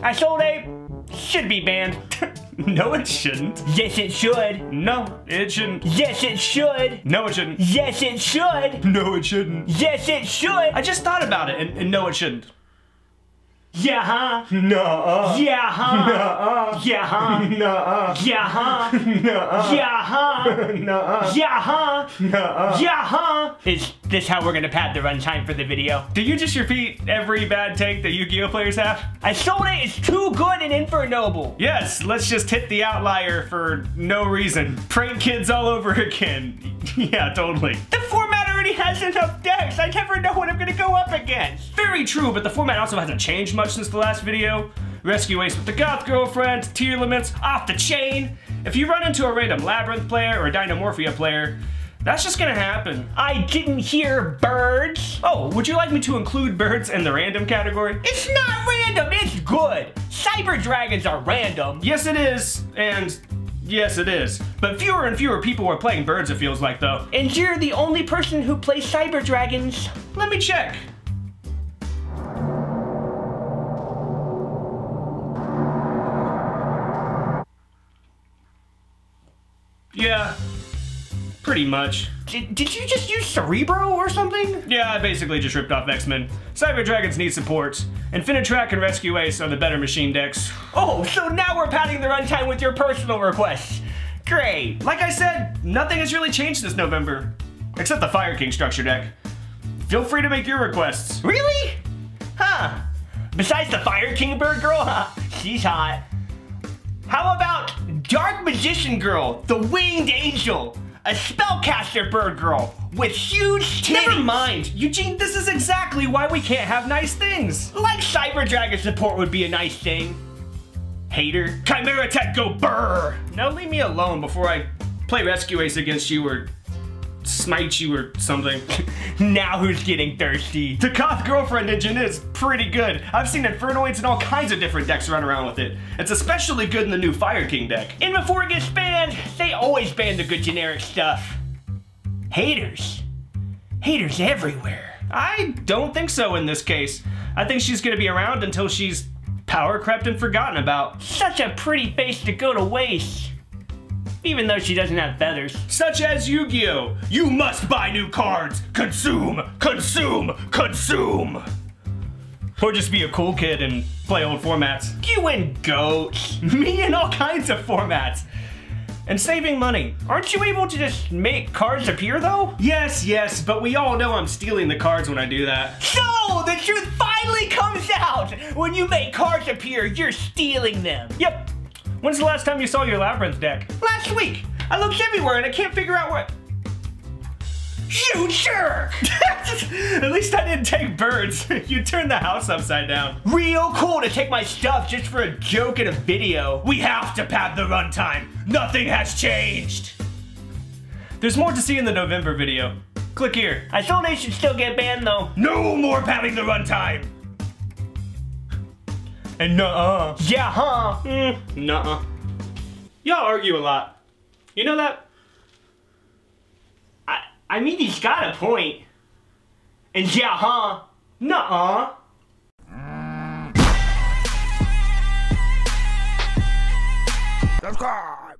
Isolde should be banned. no, it shouldn't. yes, it should. No, it shouldn't. Yes, it should. No, it shouldn't. Yes, it should. No, it shouldn't. Yes, it should. I just thought about it, and, and no, it shouldn't. Yeah, huh? No. Yeah, huh? No. Yeah, huh? No. Yeah, huh? No. Yeah, huh? No. Yeah, huh? No. Yeah, huh? Is this how we're gonna pad the runtime for the video? Do you just repeat every bad take that Yu-Gi-Oh players have? Isolde is too good in Infernoble. Yes, let's just hit the outlier for no reason. Prank kids all over again. yeah, totally. The has enough decks. I never know what I'm gonna go up against. Very true, but the format also hasn't changed much since the last video. Rescue Ace with the Goth Girlfriend, tier limits off the chain. If you run into a random Labrynth player or a Dinomorphia player, that's just gonna happen. I didn't hear birds. Oh, would you like me to include birds in the random category? It's not random, it's good. Cyber dragons are random. Yes, it is, and yes, it is. But fewer and fewer people are playing birds, it feels like, though. And you're the only person who plays cyber dragons. Let me check. Yeah, pretty much. Did, did you just use Cerebro or something? Yeah, I basically just ripped off X-Men. Cyber Dragons need support. Infinitrack and Rescue Ace are the better machine decks. Oh, so now we're padding the runtime with your personal requests. Great. Like I said, nothing has really changed this November. Except the Fire King structure deck. Feel free to make your requests. Really? Huh. Besides the Fire King Bird Girl, huh? She's hot. How about Dark Magician Girl, the Winged Angel? A spellcaster bird girl with huge titties. Never mind, Eugene, this is exactly why we can't have nice things. Like Cyber Dragon support would be a nice thing. Hater. Chimera Tech go burr! Now leave me alone before I play Rescue Ace against you or smite you or something. now who's getting thirsty? The Goth Girlfriend engine is pretty good. I've seen Infernoids and all kinds of different decks run around with it. It's especially good in the new Fire King deck. And before it gets banned, they always ban the good generic stuff. Haters. Haters everywhere. I don't think so in this case. I think she's gonna be around until she's power crept and forgotten about. Such a pretty face to go to waste. Even though she doesn't have feathers. Such as Yu-Gi-Oh! You must buy new cards! Consume! Consume! Consume! Or just be a cool kid and play old formats. You and goats. Me in all kinds of formats. And saving money. Aren't you able to just make cards appear though? Yes, yes, but we all know I'm stealing the cards when I do that. So, the truth finally comes out! When you make cards appear, you're stealing them. Yep. When's the last time you saw your Labrynth deck? Last week. I looked everywhere and I can't figure out what. You jerk! At least I didn't take birds. you turned the house upside down. Real cool to take my stuff just for a joke in a video. We have to pad the runtime. Nothing has changed. There's more to see in the November video. Click here. I thought they should still get banned though. No more padding the runtime. And nuh-uh. Yeah, huh? Mm, nuh-uh. Y'all argue a lot. You know that? I, I mean, he's got a point. And yeah, huh? Nuh-uh. Subscribe.